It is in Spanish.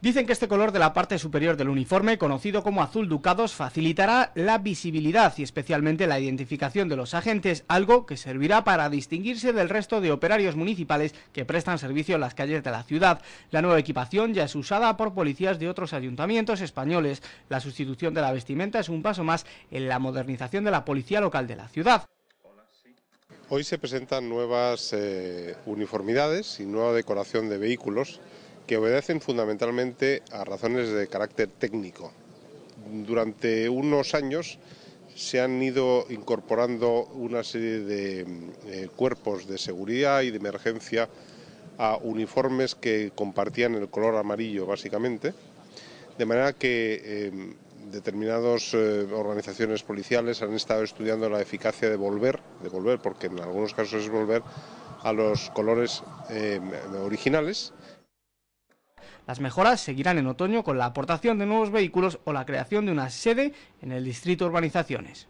Dicen que este color de la parte superior del uniforme, conocido como azul ducados, facilitará la visibilidad y especialmente la identificación de los agentes, algo que servirá para distinguirse del resto de operarios municipales que prestan servicio en las calles de la ciudad. La nueva equipación ya es usada por policías de otros ayuntamientos españoles. La sustitución de la vestimenta es un paso más en la modernización de la policía local de la ciudad. Hoy se presentan nuevas eh, uniformidades y nueva decoración de vehículos que obedecen fundamentalmente a razones de carácter técnico. Durante unos años se han ido incorporando una serie de eh, cuerpos de seguridad y de emergencia a uniformes que compartían el color amarillo básicamente, de manera que eh, determinadas organizaciones policiales han estado estudiando la eficacia de volver, de volver, porque en algunos casos es volver a los colores originales las mejoras seguirán en otoño con la aportación de nuevos vehículos o la creación de una sede en el distrito Urbanizaciones.